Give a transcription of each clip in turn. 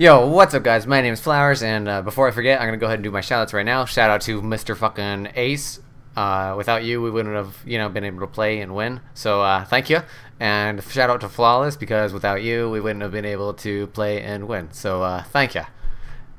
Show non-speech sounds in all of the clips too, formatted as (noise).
Yo, what's up, guys? My name is Flowers, and uh, before I forget, I'm gonna go ahead and do my shoutouts right now. Shout out to Mr. Fucking Ace. Uh, without you, we wouldn't have, you know, been able to play and win. So uh, thank you, and shout out to Flawless because without you, we wouldn't have been able to play and win. So uh, thank you.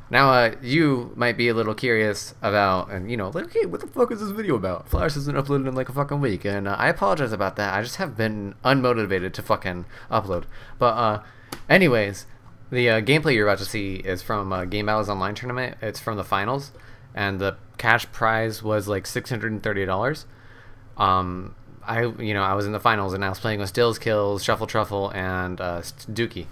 Now, uh, you might be a little curious about, and you know, like, okay, what the fuck is this video about? Flowers hasn't uploaded in like a fucking week, and uh, I apologize about that. I just have been unmotivated to fucking upload. But, anyways, the uh, gameplay you're about to see is from uh, GameBattles Online tournament. It's from the finals, and the cash prize was like six hundred and thirty dollars. Um, I, you know, I was in the finals, and I was playing with StillzKills, Shuffle Truffle, and uh, Dookie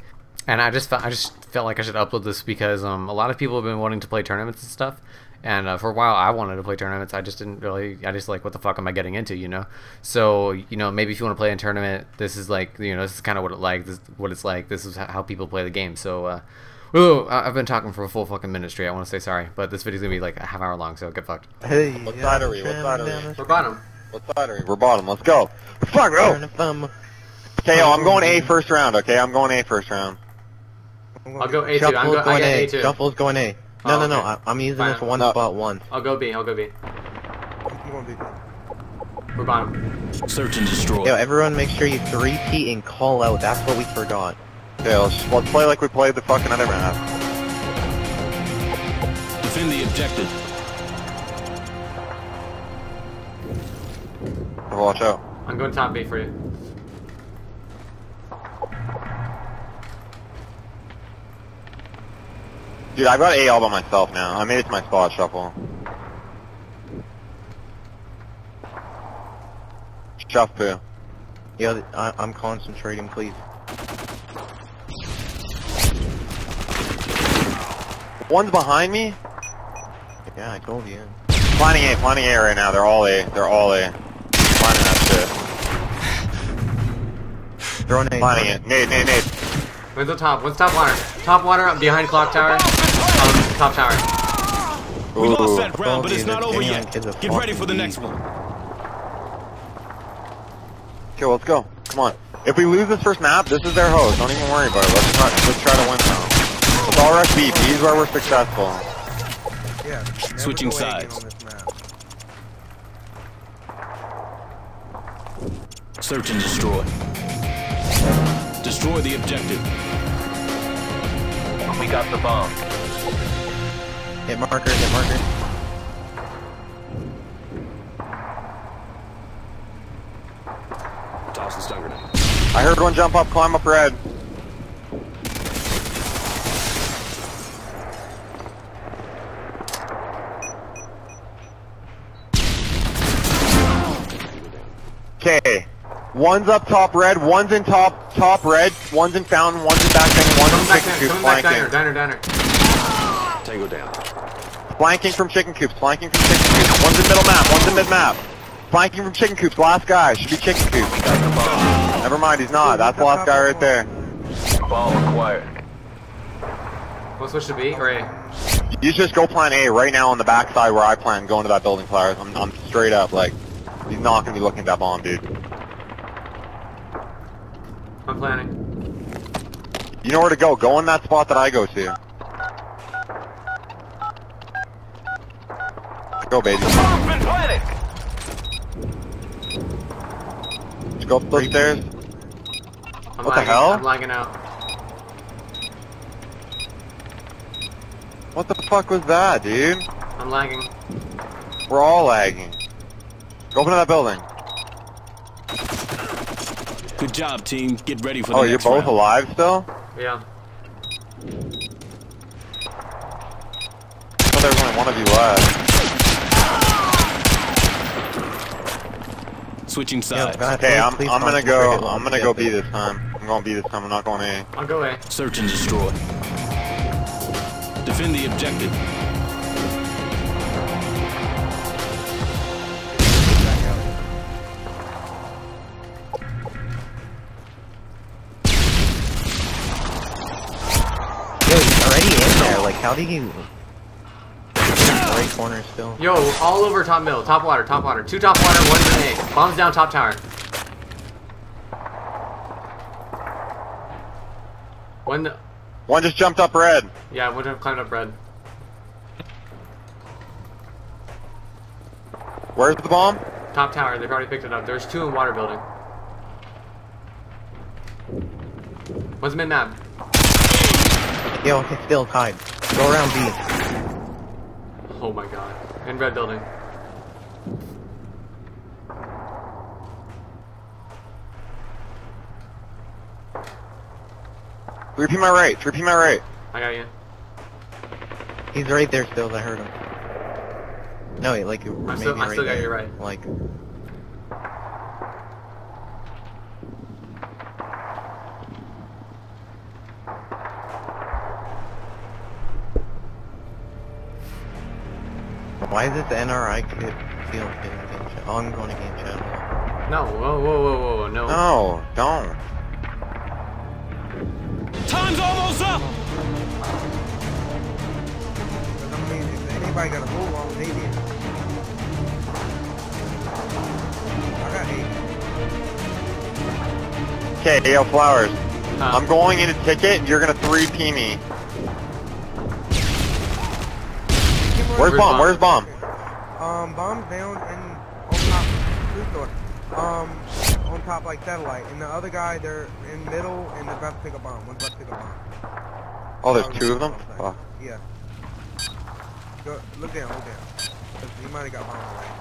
and I just felt I just felt like I should upload this because um, a lot of people have been wanting to play tournaments and stuff. And uh, for a while, I wanted to play tournaments. I just didn't really. I just like, what the fuck am I getting into, you know? So you know, maybe if you want to play a tournament, this is like, you know, this is kind of what it like. This what it's like. This is how people play the game. So, uh, ooh, I've been talking for a full fucking minute straight. I want to say sorry, but this video's gonna be like a half hour long, so get fucked. Hey, What side are we? What side are we? We're bottom. What side are we? We're bottom. Let's go. Fuck, Turn bro. them. Okay, I'm going A first round. Okay, I'm going A first round. I'll go A2. I'm go- going get A. A2. Shuffle's going A. Oh, No, no, oh, no. okay. I, I'm using Fine. this one No. spot once. I'll go B. I'll go B. We're bottom. Search and destroy. Yo, everyone make sure you three-peat and call out. That's what we forgot. Okay, let's, let's play like we played the fucking other map. Defend the objective. Watch out. I'm going top B for you. Dude, I got A all by myself now. I made it to my spot shuffle. Shuffle. Yo, I, I'm concentrating, please. One's behind me. Yeah, I told you. Planning A, planning A right now. They're all A. They're all A. Planning that Throwing A. shit. Planning throwing it. Nade, nade, nade. Where's the top? What's top water? Top water up behind clock tower. Top tower. We lost that round, but it's not over yet. Get ready for the next one. Okay, let's go. Come on. If we lose this first map, this is their host. Don't even worry about it. Let's try, let's try to win now. Let's all rush B. B is where we're successful. Yeah. Switching go A again sides. on this map. Search and destroy. Destroy the objective. We got the bomb. Hit marker, hit marker. Toss the stun grenade. I heard one jump up, climb up red. Okay. One's up top red, one's in top top red, one's in fountain, one's in back thing, one's in Coming back chicken diner. coop back diner. Diner. Diner. Tango down. Flanking from chicken coops, flanking from chicken coops. One's in middle map, one's in mid map. Flanking from chicken coops, last guy, should be chicken coops. Never mind, he's not. That's the last guy right there. Bomb acquired. We'll switch to B or A. You just go plan A right now on the backside where I plan going to that building, Flowers. I'm, I'm straight up, like, he's not gonna be looking at that bomb, dude. I'm planning. You know where to go. Go in that spot that I go to. Go, baby. Just go up those stairs. I'm What the hell? I'm lagging out. What the fuck was that, dude? I'm lagging. We're all lagging. Go up into that building. Good job, team. Get ready for the Oh, you're both round. alive still? Yeah. I thought there was only one of you left. Switching sides. guys, Okay, I'm, I'm gonna concentrate go, I'm gonna go B this time. I'm going to B this time, I'm not going A. I'll go A. Search and destroy. Defend the objective. Yo, he's already in there. Like, how did you... Right corner still. Yo, all over top middle. Top water. Top water. Two top water. One in A. Bombs down top tower. One. One just jumped up red. Yeah, one just climbed up red. Where's the bomb? Top tower, they've already picked it up. There's two in water building. One's mid map. Yo, it's still tied. Go around B. Oh my god. In red building. Repeat my right. Repeat my right. I got you. He's right there still, I heard him. No, wait, like, maybe still- I right still got there. you right. Like, why is this NRI kid field getting game chat? Oh, I'm going to game chat. No, whoa, whoa, whoa, whoa, whoa, no. No, don't. Time's almost up! I mean, if anybody got a move on, they did. I got eight. Okay, yo, Flowers. Uh, I'm going in a ticket. You're gonna 3P me. Where's Where's bomb? bomb? Where's bomb? Um, bombs down in... on top. Um, on top like satellite. And the other guy, they're in middle and they're about to pick a bomb. One's about to pick a bomb. Oh, there's two of them? okay. Fuck. Yeah. Go, look down, look down. 'Cause He might have got bomb already.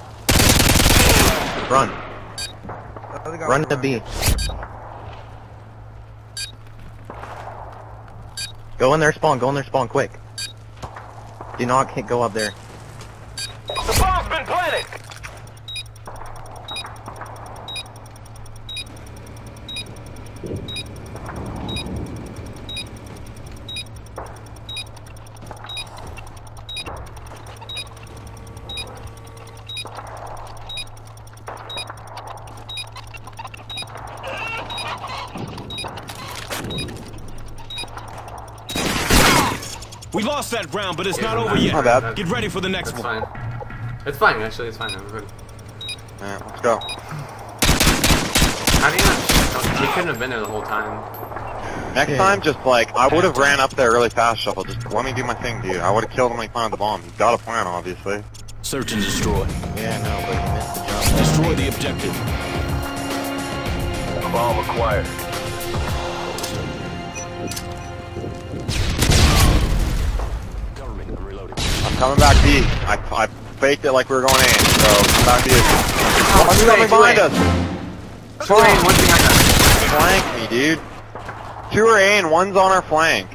Run. The other guy Run was to running. B. Go in there spawn, go in there spawn quick. Do not hit- go up there. The bomb's been planted! We lost that round, but it's not over yet. My bad. Get ready for the next That's one. fine. It's fine, actually, it's fine. I'm good. Alright, let's go. How do you not? He couldn't have been there the whole time. Next Okay. time, just like, I would have ran up there really fast, Shuffle. Just let me do my thing, dude. I would have killed him when he planted the bomb. He's got a plan, obviously. Search and destroy. Yeah, no, but you missed the jump. Destroy the objective. Bomb acquired. Coming back B. I, I faked it like we were going in, so come back B. Oh, two coming A, two behind A. us. Two A and one behind us. Flank me, dude. Two are A and one's on our flank.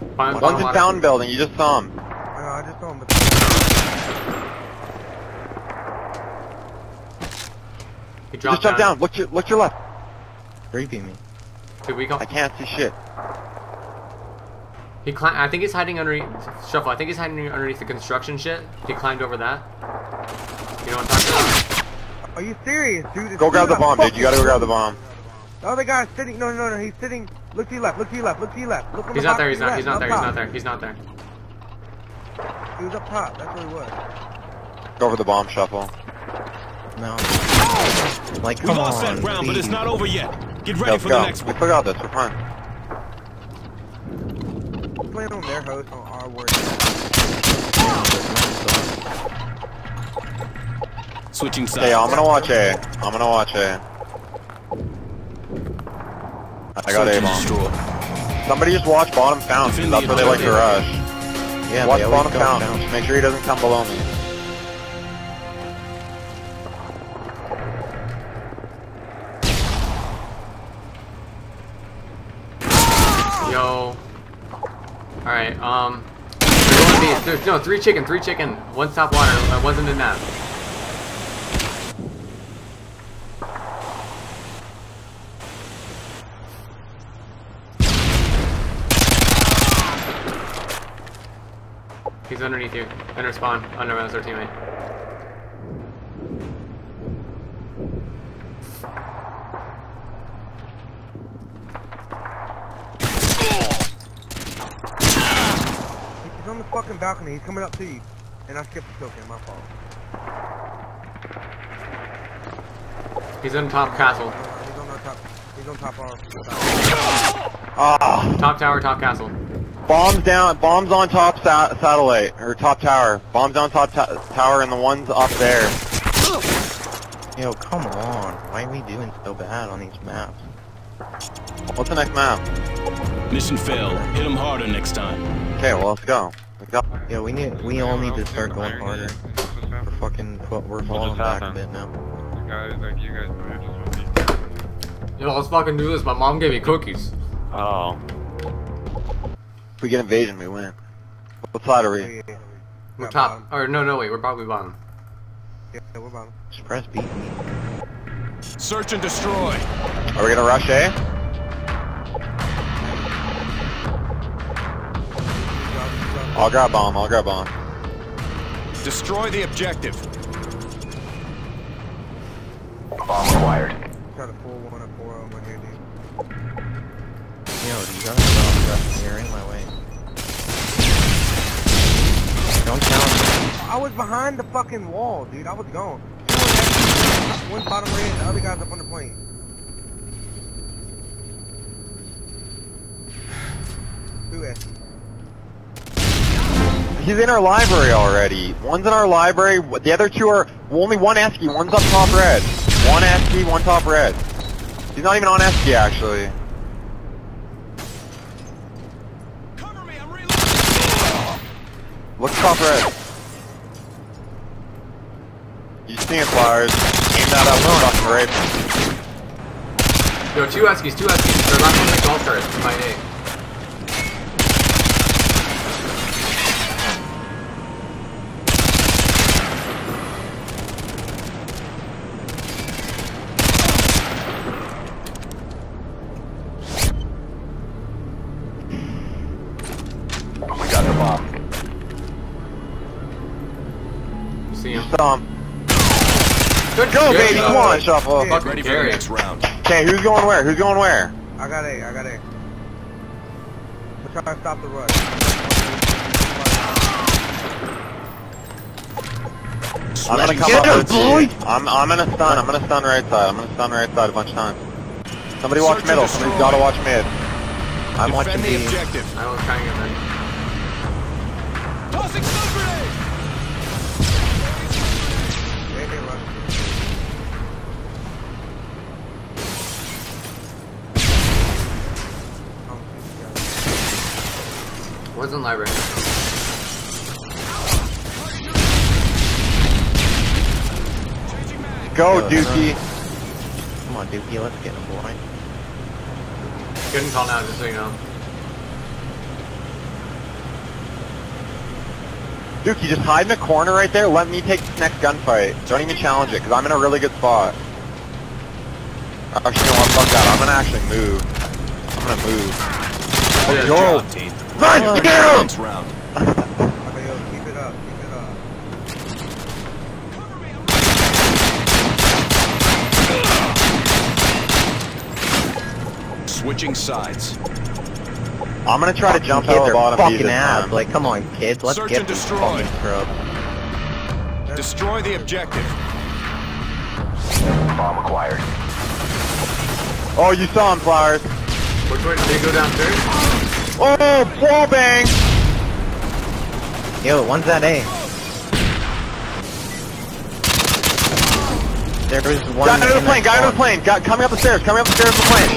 One- One's one in town building. You just saw him. I I just told him. He Just dropped jump down. Look to look to your left. Creepy me. Did we go? I can't see shit. He cli- I think he's hiding underneath. Shuffle. I think he's hiding underneath the construction shit. He climbed over that. You know what I'm talking about? Are you serious, dude? It's Go grab the bomb, dude. You gotta go grab the bomb. The other guy's sitting. No, no, no. He's sitting. Look to your left. Look to your left. Look to your left. Look on He's the not box there. to He's your not. He's not left, there. up He's not top. there. He's not there. He was up top. That's where he was. Go for the bomb shuffle. No. Oh! Like, We come lost on. that round, but it's not over yet. Get ready Let's for go. the next one. still got this. We're fine. Playing on their host on our word. Switching sides. Okay, I'm gonna watch A. I'm gonna watch A. I got Search A and bomb. destroy. Somebody just watch bottom fountain. That's the where they like to rush. Yeah, watch they always bottom go fountain. make sure he doesn't come below me. There's one no, three chicken, three chicken. One's top water, uh, one's in the map. He's underneath you. Enter spawn. No, our teammate. He's on the fucking balcony. He's coming up to you. And I skipped the token. My fault. He's in top castle. He's on our top. He's on top of. Ah, Top tower, top castle. bombs down, bombs on top sa- satellite, or top tower. Bombs on top ta- tower and the ones up there. Yo, come on. Why are we doing so bad on these maps? What's the next map? Mission failed. Hit him harder next time. Okay, well, let's go. Let's uh, we need, we all need to start going harder. We're fucking, we're falling back a bit now. Guys, like you guys are just really... Yo, let's fucking do this. My mom gave me cookies. Oh. If we get invasion, we win. What side are we? Yeah, yeah. We're top. bottom. Or no, no, wait. We're probably bottom. Yeah, we're bottom. Just press B. Search and destroy. Are we gonna rush A? I'll grab bomb, I'll grab bomb. Destroy the objective. Bomb acquired. Try to pull one or four of them here, dude. Yo, you gotta stop pressing. You're in my way. Don't challenge me. I was behind the fucking wall, dude. I was gone. One bottom red, the other guy's up on the plane. (sighs) Two S. He's in our library already. One's in our library, the other two are, only one Esky, one's up top red. One Esky, one top red. He's not even on Esky, actually. Cover me, I'm reloading. Look top red. You see him, Flowers. Aim that up, fucking right. Yo, two Eskies, two Eskies. They're left on the golf turret. By A. see him? Saw. Good Go, good baby, job. come on, Shuffle. Yeah. Fucking Ready for the next round. Okay, who's going where? Who's going where? I got A, I got A. We're trying to stop the rush. I'm gonna come Get up him, boy! I'm, I'm gonna stun. I'm gonna stun right side. I'm gonna stun right side a bunch of times. Somebody watch Search middle. Somebody's gotta watch mid. I'm watching the B. objective. I was trying to get ready. Tossing stun grenade. Yeah. One's in library. Go, Go, Dookie. Come on, Dookie, let's get him, boy. Couldn't call now, just so you know. Dookie, just hide in the corner right there. Let me take this next gunfight. Don't even challenge it, because I'm in a really good spot. Actually, you know what? Fuck that. I'm gonna actually move. I'm gonna move. Yeah, Yo, Job, team. run, get him! Next round. Okay, yo, keep it up, keep it up. Switching sides. I'm gonna try to jump Kids out the bottom B fucking this ass. time. Like, come on, kids, let's Search get and these destroy. fucking. Destroy the objective. Bomb acquired. Oh, you saw him, Flowers. Which way did they go down, downstairs? Oh, wall bang! Yo, one's at A. There was one Guy under the plane, guy under the plane. Got, coming up the stairs, coming up the stairs of the plane.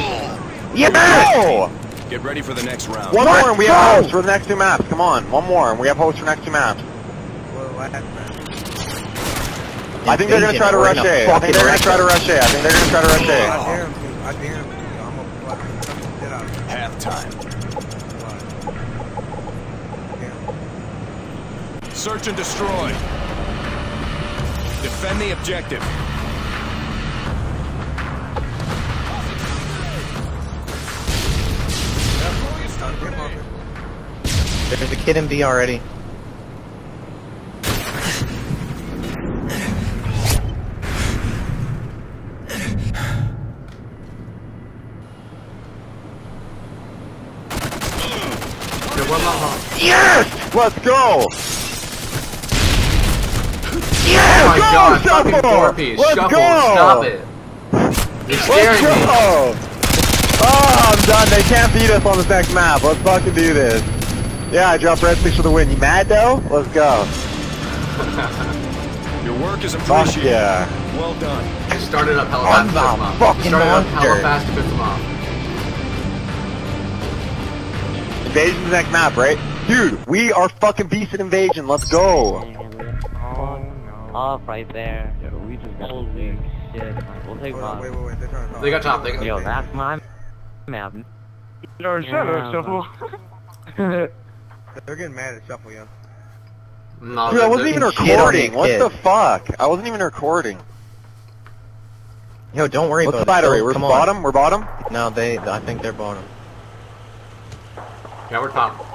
Yes! Go! Get ready for the next round. One Let's more and we go! have hosts for the next two maps. Come on, one more and we have hosts for the next two maps. Well, last match. I think they're gonna try to rush A. I think they're gonna try to rush A. I think they're gonna try to rush I A. dare him to. I dare him to. I'm a fucking fucking shit out of him. Halftime. Damn. Search and destroy. Defend the objective. There's a kid in B already. Yo, one long home. Yes! Let's go! Oh my Go, god, fucking Shuffle! four piece. Let's Shuffle, go! stop it. You're Let's scaring me. Oh, I'm done. They can't beat us on this next map. Let's fucking do this. Yeah, I dropped red six for the win. You mad though? Let's go. (laughs) Your work is Fuck appreciated. yeah. Well done. You started up hella I'm fast to piss them off. fucking You started up hella fast to piss them off. Invasion's next map, right? Dude, we are fucking beast at Invasion. Let's go. No. Off right there. Yeah, we just got Holy shit. We'll take Hold on, wait, wait, wait. They're trying to talk. They got top, they got- Yo, that's my (laughs) map. No, shut up, Shuffle. They're getting mad at Shuffle, yo. No, Dude, I wasn't even recording. What the fuck? I wasn't even recording. Yo, don't worry What's the about it. battery? Go, We're come on. bottom? We're bottom? No, they. I think they're bottom. Yeah, we're top.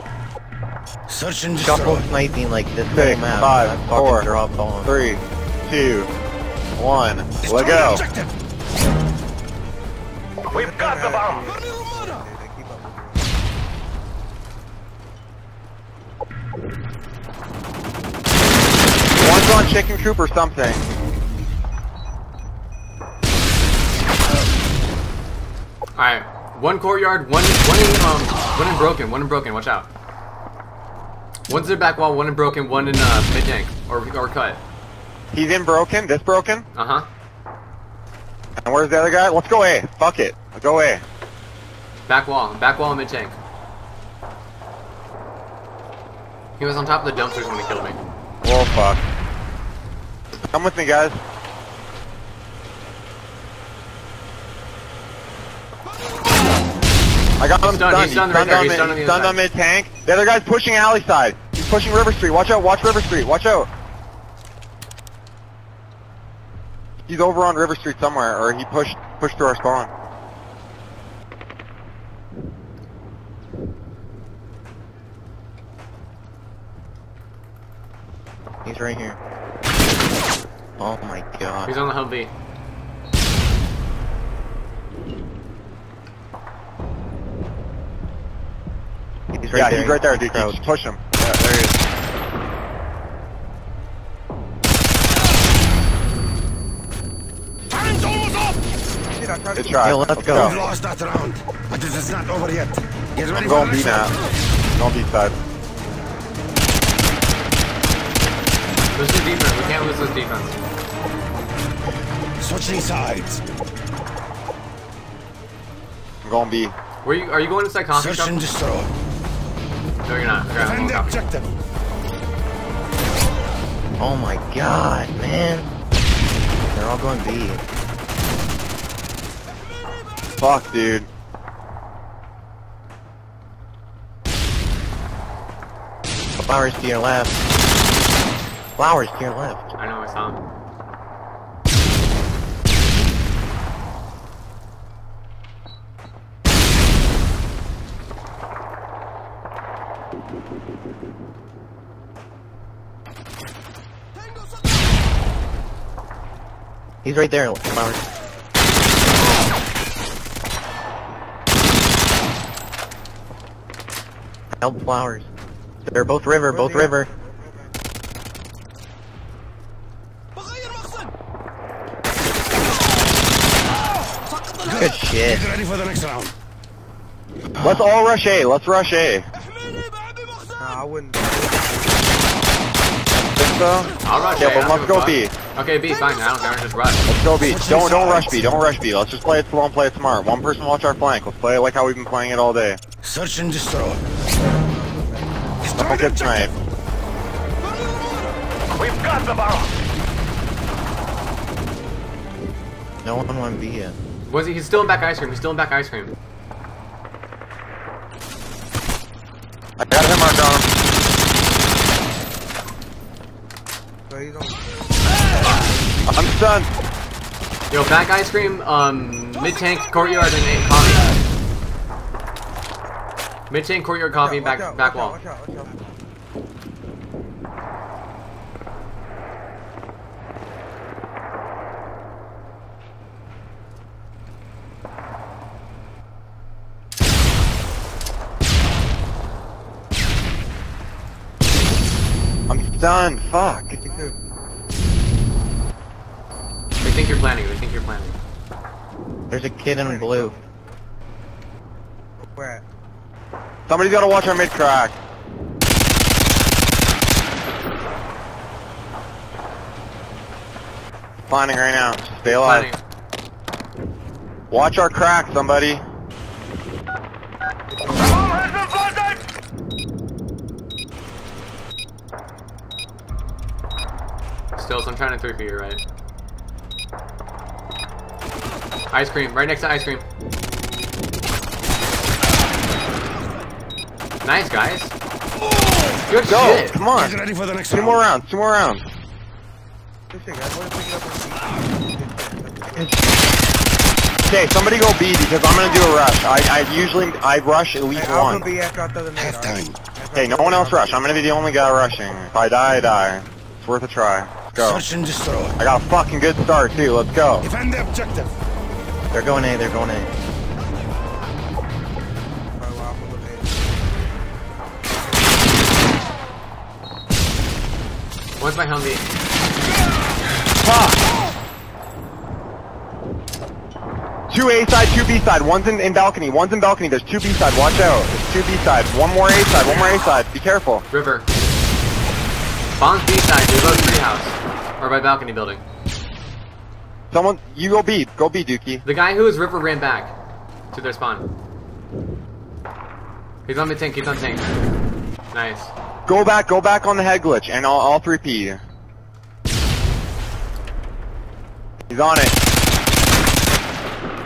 Search and Shuffle sniping like this Six, whole map. five, four, drop bombs. Three, two, one. Let's go. We've got the bomb. They, they keep up with One's on chicken coop or something. Alright. One courtyard, one one in um one in broken, one in broken, watch out. One's in the back wall, one in broken, one in uh mid tank. Or or cut. He's in broken. This broken. Uh-huh. And where's the other guy? Let's go A. Fuck it. Let's go A. Back wall, back wall and mid tank. He was on top of the dumpsters when he killed me. Oh fuck. Come with me, guys. I got him He's done, he's done right there, on mid, done on the he's other stunned on mid tank. The other guy's pushing alley side. He's pushing River Street. Watch out. Watch River Street. Watch out. He's over on River Street somewhere, or he pushed pushed through our spawn. He's right here. Oh my god. He's on the Humvee. Right yeah, there. he's right there, dude. Crouch. Just push him. Yeah, there he is. Time's almost up! it. Shit, I tried to Good try. Yo, let's go. We've lost that round, but this is not over yet. Get ready I'm for going the B next now. round. Going B side. This is defense. We can't lose this defense. Switching sides. I'm going B. Where you are you going inside coffee Search shop? and destroy. No, you're not. Okay, Defend the objective. Oh my god, man. They're all going B. Fuck, dude. Flowers to your left. Flowers to your left. I know I saw him. He's right there. Flowers. Help flowers. They're both river, both river. Good shit. Get ready for the next round. Let's all rush A. Let's rush A. Nah, I wouldn't. Think so? I'll rush Yeah, A, I but don't let's go fuck. B. Okay, B, fine. I don't care. Just rush. Let's go B. Don't don't rush B. Don't rush B. Let's just play it slow and play it smart. One person watch our flank. Let's play it like how we've been playing it all day. Search and destroy. Destroy Don't the get objective. sniped. We've got the bomb. No one went B yet. Was he? He's still in back ice cream. He's still in back ice cream. I got him marked on him. So he's on. I'm stunned. Yo, back ice cream. Um, mid tank, courtyard, and a coffee. Mid tank, courtyard, coffee, Watch back out, back watch wall. out, Watch out, watch out. I'm stunned. Fuck. Me think you're planning. They think you're planning. There's a kid in blue. Where at? Somebody's gotta watch our mid crack. Planning right now. Stay alive. Planning. Watch our crack, somebody. Bomb has been planted! Still, so I'm trying to three for you, right? Ice cream, right next to ice cream. Nice, guys. Good Go! shit. Come on! Get ready for the next Two round. more rounds, two more rounds. Good shit, guys. Let's pick it up and Okay, somebody go B because I'm gonna do a rush. I, I usually, I rush at least Hey, one. B after the. Half time. After Okay, no one else rush. I'm gonna be the only guy rushing. If I die, I die. It's worth a try. Let's go. Search and destroy. I got a fucking good start too. Let's go. Defend the objective. They're going A, they're going A. Alright, well, I'm gonna go B. What's my Humvee? Fuck. Two A side, two B side. One's in, in balcony. One's in balcony. There's two B side. Watch out. There's two B side. One more A side. One more A side. Be careful. River. Bombs B side, we go treehouse. Or by balcony building. Someone, you go B. Go B, Dookie. The guy who is River ran back to their spawn. He's on the tank, he's on tank. Nice. Go back. Go back on the head glitch, and I'll, I'll 3P. He's on it.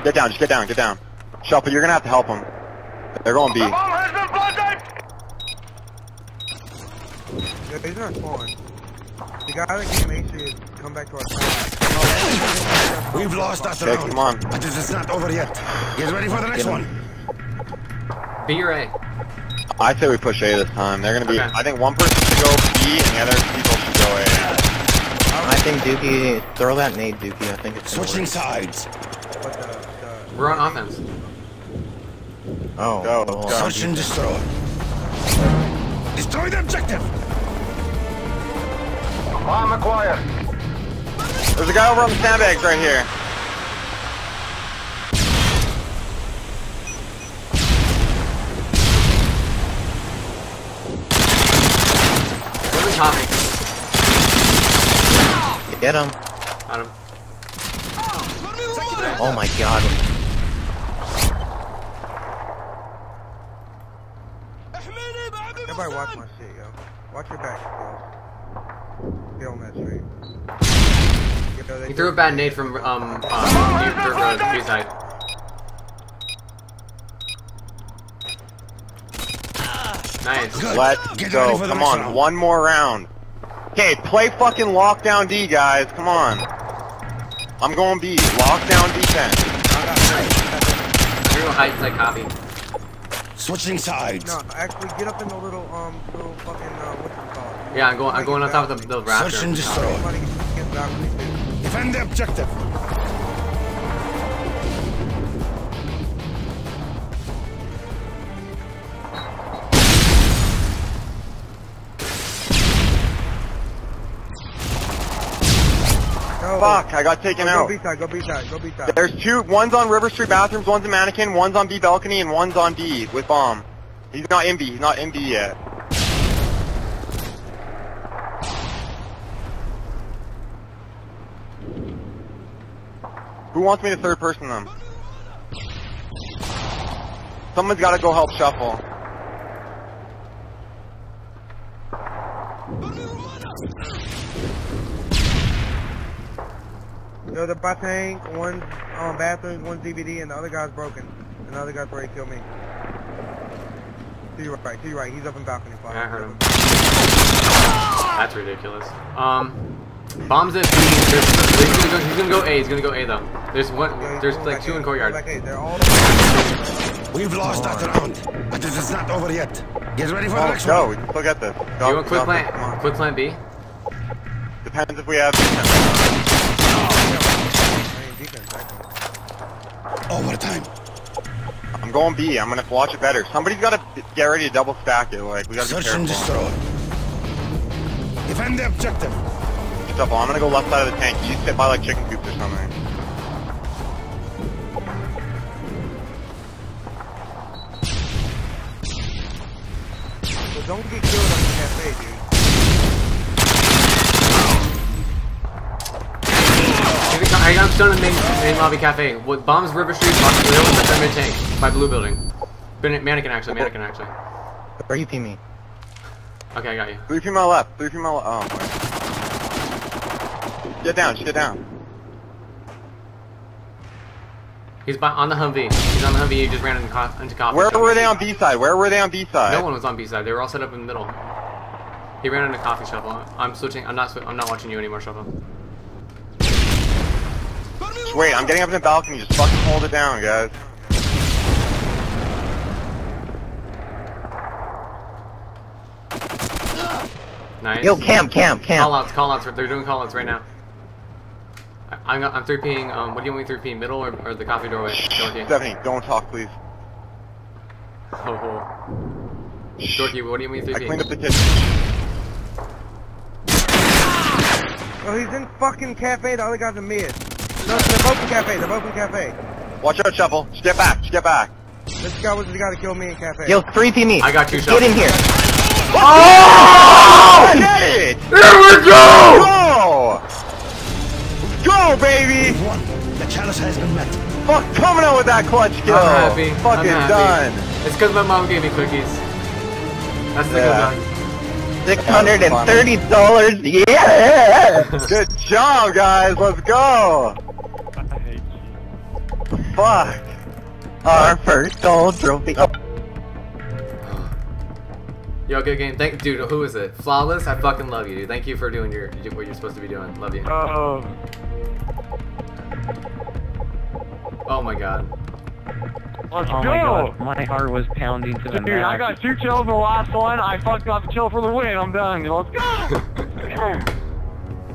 Get down. Just get down. Get down. Shuffle. You're gonna have to help him. They're going B. Bomb has been planted! Yeah, he's not spawn. The guy that came A should come back to our side. We've lost that Okay, round. come on. But it is not over yet. Get ready for the next one. him. B or A? I say we push A this time. They're gonna be. Okay. I think one person should go B, and the other people should go A. I think Dookie, throw that nade, Dookie. I think it's Switching work. sides. But the, the, We're on offense. Oh, Go, go. Oh, Search and destroy. Destroy the objective. Bomb acquired. There's a guy over on the sandbags right here. River's hopping. Get him. Got him. Oh my god. everybody watch my shit, yo. Watch your back, yo. Get on that street. Yo, He threw a bad nade from um um deep dirt road B side. Nice. Good. Let's Get go. ready for the Come on, round. one more round. Okay, play fucking lockdown D, guys. Come on. I'm going B. Lockdown defense. You're gonna hide like copy. Switching sides. No, actually, get up in the little, um, little fucking, uh, what's it? Yeah, I'm going I'm going on top of the, the Search and raptor. destroy. Defend the objective. No, Fuck, I got taken go, out. Go B side, go B side, go B side. There's two. One's on River Street bathrooms, one's a mannequin, one's on B balcony, and one's on B with bomb. He's not in B. He's not in B yet. Who wants me to third person them? Someone's got to go help shuffle. Yo, the by tank, one's um, bathroom, one's DVD, and the other guy's broken. And the other guy's ready to kill me. To your right, to your right. He's up in balcony. Fire. Yeah, I heard him. That's ridiculous. Um, bombs at B. He's gonna go. He's gonna go A. He's gonna go A though. There's one. There's like two in courtyard. back eight. They're all. We've lost that round. But it is not over yet. Get ready for the Oh, next go. one. We can still get this. Go, you want quick go, plant? Come on. Quick plan B. Depends if we have. I mean, defense, actually. Overtime. I'm going B. I'm gonna watch it better. Somebody's got to get ready to double stack it. Like we gotta be Search and careful. destroy. Defend the objective. Stuff. I'm gonna go left side of the tank. You sit by like chicken coops Don't get killed on the cafe, dude. Maybe- I got still in the main, main lobby cafe. What bombs River Street? Bombs the ones at mid tank by blue building. Mannequin actually, mannequin actually. Where you pee me? Okay, I got you. Three feet my left. Three feet my left. Oh, my. Get down. Get down. He's by, on the Humvee. He's on the Humvee. He just ran into, co- into coffee. Where shop. were they on B side? Where were they on B side? No one was on B side. They were all set up in the middle. He ran into coffee shuffle. I'm switching. I'm not. Swi- I'm not watching you anymore, shuffle. Just wait. I'm getting up in the balcony. Just fucking hold it down, guys. Nice. Yo, camp, camp, camp. Call outs. Call outs. They're doing call outs right now. I- I'm. I'm 3Ping. Um. What do you want me 3P? Middle or, or the coffee doorway? Dorky. Stephanie, don't talk, please. Oh, oh. Dorky. What do you mean I 3P? cleaned up the kitchen. Oh, he's in fucking cafe. The other guy's in mid. No, they're both in cafe. They're both in cafe. Watch out, Shuffle. Step back. step back. This guy was the guy that killed me in cafe. Yo, 3P me. I got you, Get in here. Oh! Get it! Here we go! Go! Go, baby! The challenge has been met. Fuck, coming out with that clutch kill. I'm happy. Fucking I'm done. happy. It's because my mom gave me cookies. That's the Yeah. good Six hundred and thirty dollars. Yeah. Good job, guys. Let's go. I hate you. Fuck. Our first gold trophy. Oh, Yo, good game. Thank, dude. Who is it? Flawless. I fucking love you, dude. Thank you for doing your what you're supposed to be doing. Love you. Oh, Oh my god. let's Oh go! my god, my heart was pounding to the Dude, I got two kills in the last one. I fucked up the kill for the win. I'm done. Let's go!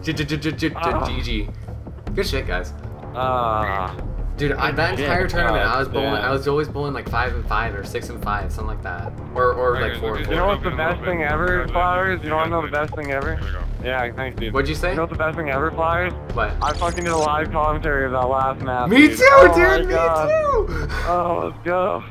GG. Good shit, guys. Ah. Dude, I, that Shit, entire tournament, I was bowling. damn. I was always bowling like five and five or six and five, something like that, or or like four and You know what's the best thing ever, Flowers? You know what I know the best thing ever? Yeah, thanks, dude. What'd you say? You know what the best thing ever, Flowers? What? I fucking did a live commentary of that last match. Me dude. too, oh dude. Me God. too. Oh, let's go.